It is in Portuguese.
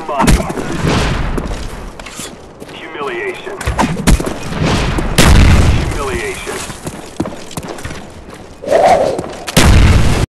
the money.